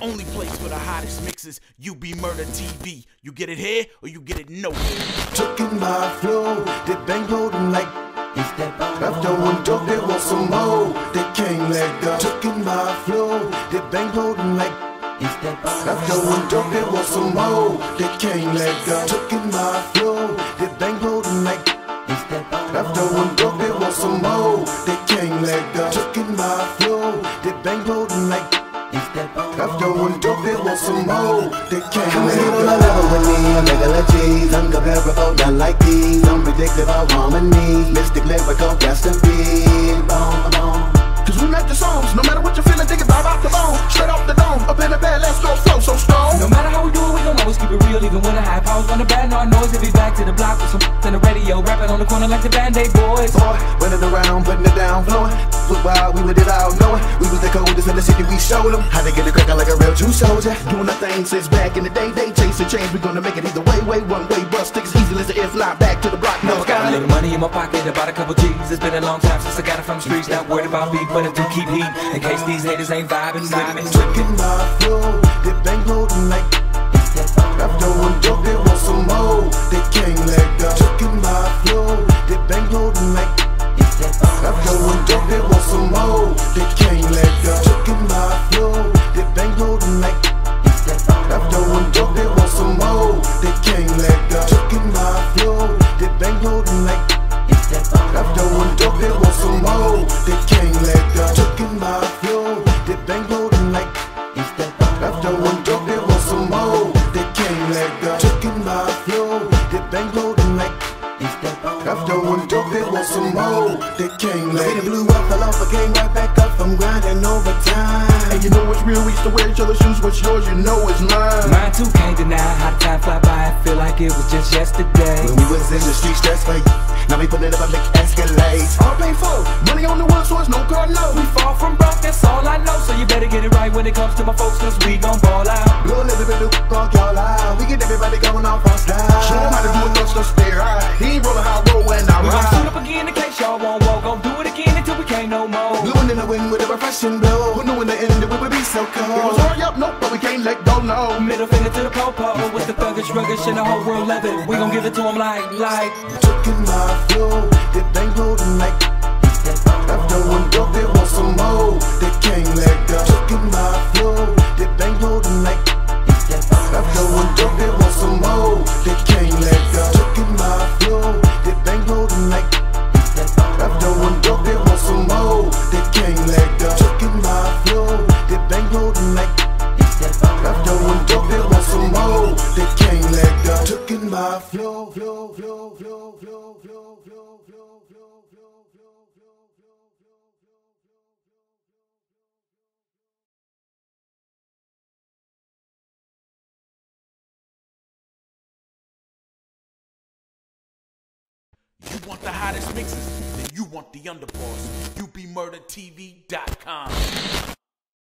only place for the hottest mixes. UB Murda TV. You get it here or you get it nowhere. Took my flow, they bang holding like after one dope, they want some more. They can't let go. Took my flow, they bang holding like after one dope, they want some more. They can't let go. Took my flow, they bang holding like after one dope, they want some more. They can't let go. Took my flow, they bang holding want some more. They can't Come and get on the level with me, I'm regular cheese. I'm not like these. I'm predictive, I'm harmonies. Mystic lyrical recipes. No be back to the block with some in the radio. Rapping on the corner like the Band-Aid boys. Boy, running around, putting it down, flowing Look wild, we it all knowing We was the coldest in the city, we showed them How to get it crackin' like a real true soldier Doing our thing since back in the day, they chasing change. We gonna make it either way, way, one way, bust sticks easy as the if not back to the block. No, Got a little money in my pocket, about a couple G's. It's been a long time since I got it from the streets. Not worried about beef, but I do keep heat. In case these haters ain't vibing with me. Took in my flow, they bang holding like bang holding like after one dope, they want some more. They can't let go. Took in my flow, they bang holding like after one dope, they want some more. They can't let go. blew up, fell off, I came right back up from grinding overtime And you know it's real, we used to wear each other's shoes. What's yours, you know it's mine. Mine too can't deny how the time fly by. I feel like it was just yesterday. When we was in the streets, that's fake Now we put it up, I make escalate All painful, money on the one source, no car, no. It it comes to my folks, cause we gon' ball out. Blow a little bit of fuck y'all out We get everybody going off our style Show him how to do it, touch the stare. He ain't rolling how I roll when I We gon' suit up again in case y'all won't walk. Gon' do it again until we can't no more. Blowing in the wind with a refreshing blow Who knew in the end we would be so It cold hurry up, nope, but we can't let go, no. Middle finger to the popo with the thuggish, ruggish, and the whole world love it. We gon' give it to 'em like, like. Took in my flow, they bang holding like after one dope, they want some more. They can't Flow, flow, flow, flow, flow, flow, flow, flow, flow, flow, flow. You want the hottest mixes? Then you want the underboss. UBMurdaTV.com.